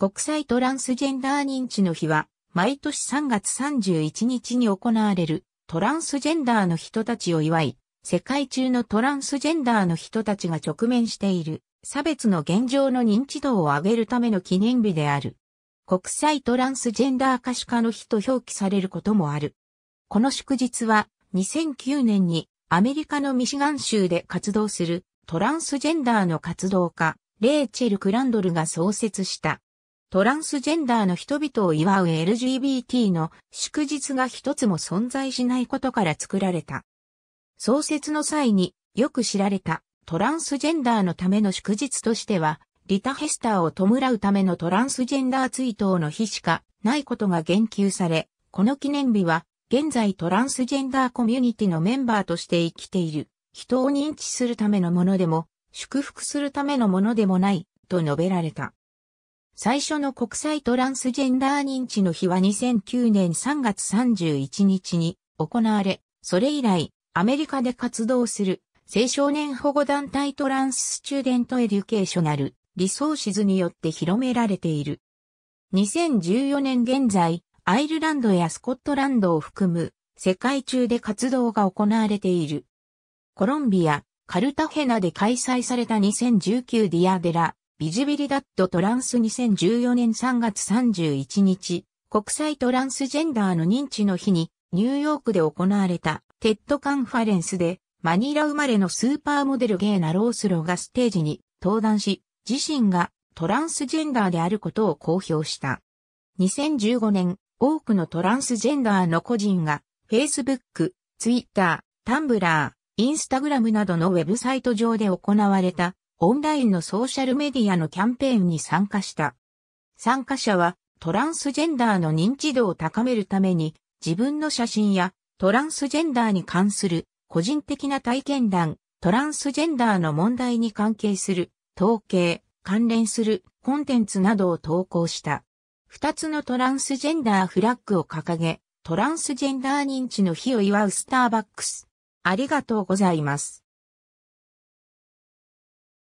国際トランスジェンダー認知の日は、毎年3月31日に行われるトランスジェンダーの人たちを祝い、世界中のトランスジェンダーの人たちが直面している差別の現状の認知度を上げるための記念日である。国際トランスジェンダー可視化の日と表記されることもある。この祝日は2009年にアメリカのミシガン州で活動するトランスジェンダーの活動家、レイチェル・クランドルが創設したトランスジェンダーの人々を祝う LGBT の祝日が一つも存在しないことから作られた。創設の際によく知られたトランスジェンダーのための祝日としては、リタ・ヘスターを弔うためのトランスジェンダー追悼の日しかないことが言及され、この記念日は現在トランスジェンダーコミュニティのメンバーとして生きている人を認知するためのものでも祝福するためのものでもないと述べられた。最初の国際トランスジェンダー認知の日は2009年3月31日に行われ、それ以来、アメリカで活動する青少年保護団体 Trans Student Educational Resources によって広められている。2014年現在、アイルランドやスコットランドを含む世界中で活動が行われている。コロンビア、カルタヘナで開催された2019 Día de la Visibilidad Trans 2014年3月31日、国際トランスジェンダーの認知の日にニューヨークで行われた TEDカンファレンスでマニラ生まれのスーパーモデルゲイナロースローがステージに登壇し、自身がトランスジェンダーであることを公表した。2015年、多くのトランスジェンダーの個人が Facebook、Twitter、Tumblr、Instagram などのウェブサイト上で行われたオンラインのソーシャルメディアのキャンペーンに参加した。参加者はトランスジェンダーの認知度を高めるために自分の写真やトランスジェンダーに関する個人的な体験談、トランスジェンダーの問題に関係する統計、関連するコンテンツなどを投稿した。二つのトランスジェンダーフラッグを掲げ、トランスジェンダー認知の日を祝うスターバックス。ありがとうございます。